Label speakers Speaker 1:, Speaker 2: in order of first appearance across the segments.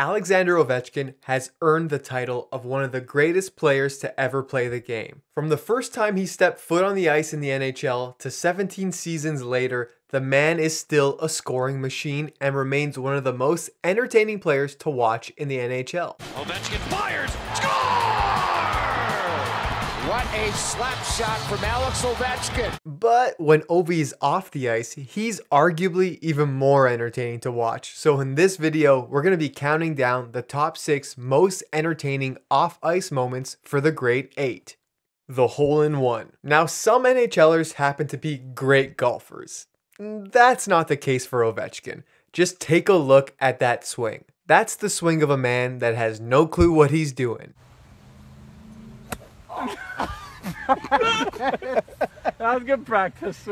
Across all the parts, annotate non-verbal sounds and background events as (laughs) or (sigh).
Speaker 1: Alexander Ovechkin has earned the title of one of the greatest players to ever play the game. From the first time he stepped foot on the ice in the NHL to 17 seasons later, the man is still a scoring machine and remains one of the most entertaining players to watch in the NHL.
Speaker 2: Ovechkin fires! Score!
Speaker 3: What a slap shot from Alex Ovechkin.
Speaker 1: But when Ovi is off the ice, he's arguably even more entertaining to watch. So in this video, we're going to be counting down the top 6 most entertaining off-ice moments for the Great 8. The hole in one. Now, some NHLers happen to be great golfers. That's not the case for Ovechkin. Just take a look at that swing. That's the swing of a man that has no clue what he's doing.
Speaker 4: That was good practice.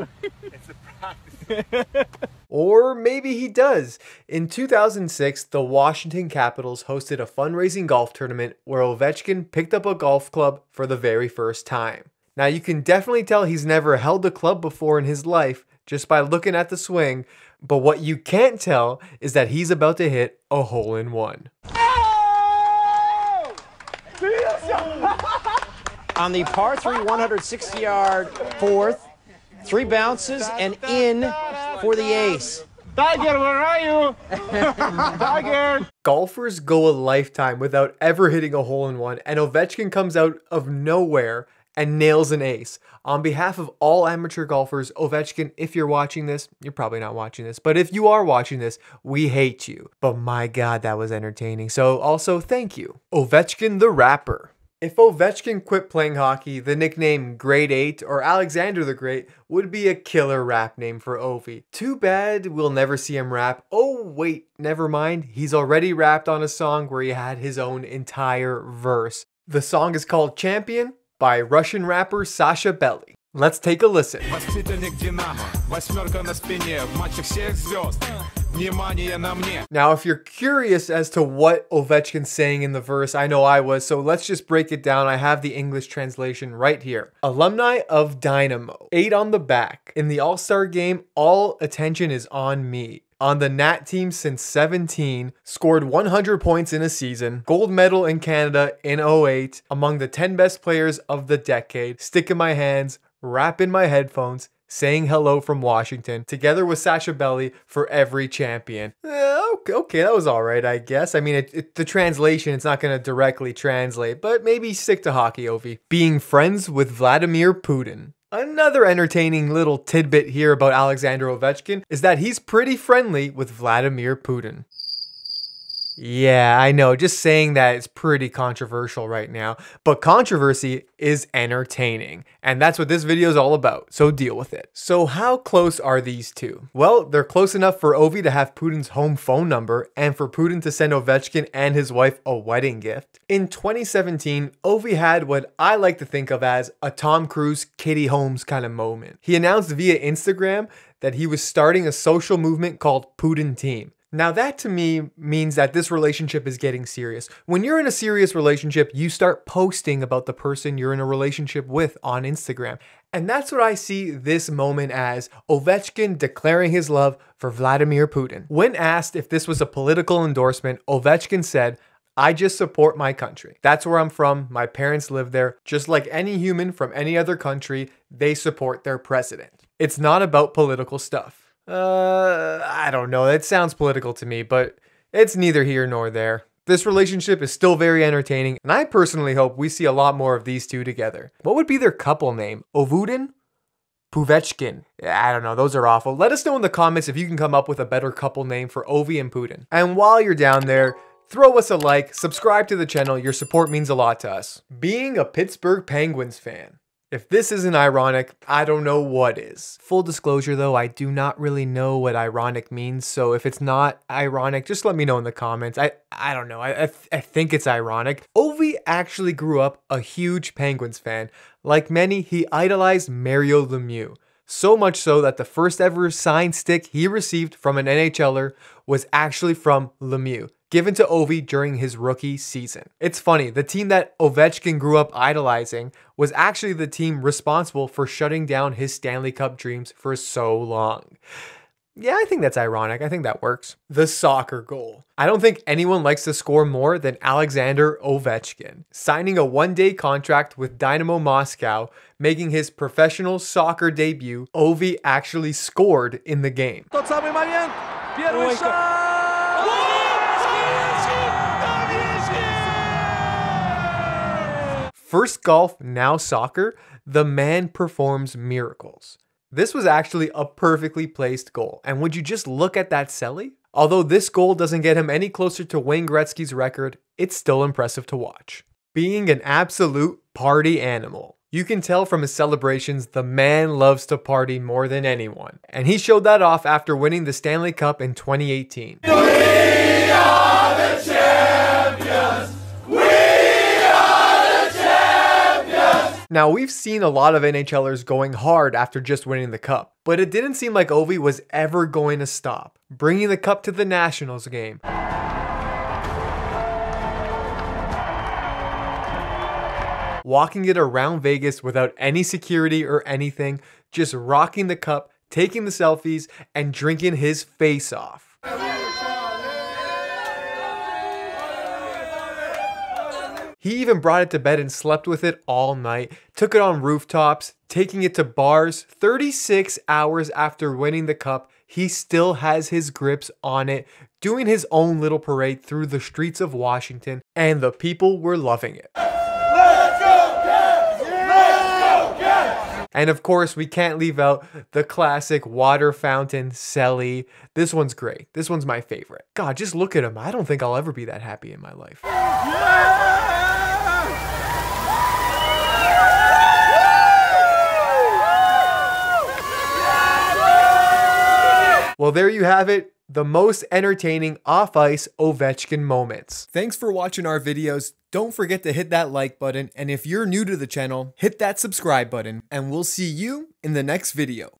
Speaker 1: Or maybe he does. In 2006, the Washington Capitals hosted a fundraising golf tournament where Ovechkin picked up a golf club for the very first time. Now, you can definitely tell he's never held a club before in his life just by looking at the swing, but what you can't tell is that he's about to hit a hole in one. Oh!
Speaker 3: On the par 3 160 yard fourth, three bounces and in for the ace.
Speaker 4: Tiger, where are you? (laughs) Tiger.
Speaker 1: Golfers go a lifetime without ever hitting a hole in one, and Ovechkin comes out of nowhere and nails an ace. On behalf of all amateur golfers, Ovechkin, if you're watching this, you're probably not watching this, but if you are watching this, we hate you. But my god, that was entertaining. So also, thank you. Ovechkin the Rapper. If Ovechkin quit playing hockey, the nickname Great 8 or Alexander the Great would be a killer rap name for Ovi. Too bad we'll never see him rap. Oh, wait, never mind. He's already rapped on a song where he had his own entire verse. The song is called Champion by Russian rapper Sasha Belly. Let's take a listen.
Speaker 5: Воспитанник Динамо, восьмерка на спине, в матчах всех звезд. Внимание на мне.
Speaker 1: Now, if you're curious as to what Ovechkin's saying in the verse, I know I was, so let's just break it down. I have the English translation right here. Alumni of Dynamo, eight on the back. In the All Star game, all attention is on me. On the Nat team since 17, scored 100 points in a season, gold medal in Canada in 08, among the 10 best players of the decade, stick in my hands, rap in my headphones, saying hello from Washington, together with Sasha Belly for every champion. Eh, okay, okay, that was all right, I guess. I mean, it, it, the translation, it's not going to directly translate, but maybe stick to hockey, Ovi. Being friends with Vladimir Putin. Another entertaining little tidbit here about Alexander Ovechkin is that he's pretty friendly with Vladimir Putin. Yeah, I know. Just saying that is pretty controversial right now, but controversy is entertaining, and that's what this video is all about. So deal with it. So how close are these two? Well, they're close enough for Ovi to have Putin's home phone number and for Putin to send Ovechkin and his wife a wedding gift. In 2017, Ovi had what I like to think of as a Tom Cruise, Katie Holmes kind of moment. He announced via Instagram that he was starting a social movement called Putin Team. Now, that to me means that this relationship is getting serious. When you're in a serious relationship, you start posting about the person you're in a relationship with on Instagram. And that's what I see this moment as Ovechkin declaring his love for Vladimir Putin. When asked if this was a political endorsement, Ovechkin said, I just support my country. That's where I'm from. My parents live there. Just like any human from any other country, they support their president. It's not about political stuff. Uh, I don't know. That sounds political to me, but it's neither here nor there. This relationship is still very entertaining, and I personally hope we see a lot more of these two together. What would be their couple name? Ovudin? Puvechkin. I don't know, those are awful. Let us know in the comments if you can come up with a better couple name for Ovi and Putin. And while you're down there, throw us a like, subscribe to the channel, your support means a lot to us. Being a Pittsburgh Penguins fan. If this isn't ironic, I don't know what is. Full disclosure though, I do not really know what ironic means, so if it's not ironic, just let me know in the comments. I, I don't know, I, I, th- I think it's ironic. Ovi actually grew up a huge Penguins fan. Like many, he idolized Mario Lemieux. So much so that the first ever signed stick he received from an NHLer was actually from Lemieux given to Ovi during his rookie season. It's funny, the team that Ovechkin grew up idolizing was actually the team responsible for shutting down his Stanley Cup dreams for so long. Yeah, I think that's ironic. I think that works. The soccer goal. I don't think anyone likes to score more than Alexander Ovechkin, signing a one day contract with Dynamo Moscow, making his professional soccer debut. Ovi actually scored in the game. First golf, now soccer, the man performs miracles. This was actually a perfectly placed goal. And would you just look at that celly? Although this goal doesn't get him any closer to Wayne Gretzky's record, it's still impressive to watch. Being an absolute party animal. You can tell from his celebrations the man loves to party more than anyone. And he showed that off after winning the Stanley Cup in 2018. Now, we've seen a lot of NHLers going hard after just winning the cup, but it didn't seem like Ovi was ever going to stop, bringing the cup to the Nationals game. Walking it around Vegas without any security or anything, just rocking the cup, taking the selfies, and drinking his face off. He even brought it to bed and slept with it all night, took it on rooftops, taking it to bars. 36 hours after winning the cup, he still has his grips on it, doing his own little parade through the streets of Washington, and the people were loving it. And of course, we can't leave out the classic water fountain celly. This one's great. This one's my favorite. God, just look at him. I don't think I'll ever be that happy in my life. Well, there you have it. The most entertaining off ice Ovechkin moments. Thanks for watching our videos. Don't forget to hit that like button. And if you're new to the channel, hit that subscribe button. And we'll see you in the next video.